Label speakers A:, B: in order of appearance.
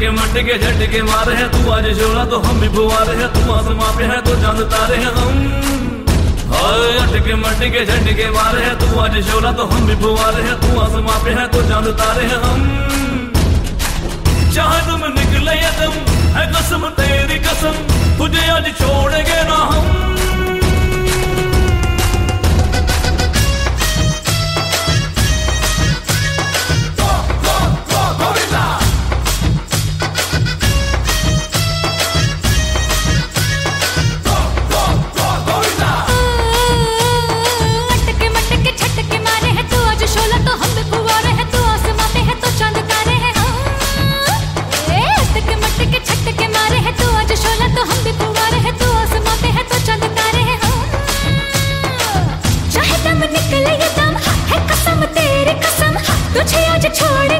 A: अटके मटके झटके मारे हैं, तू आज जोड़ा तो हम भी फुवारे हैं, तू आसमां पे है तो चाँद तारे हैं हम। मट अटके मटके झटके मारे हैं, तू आज शोला तो हम भी फुवारे हैं, तू आसमां पे है तो चाँद तारे हैं हम। चाहे तुम निकले या तुम, है कसम तेरी कसम। छोड़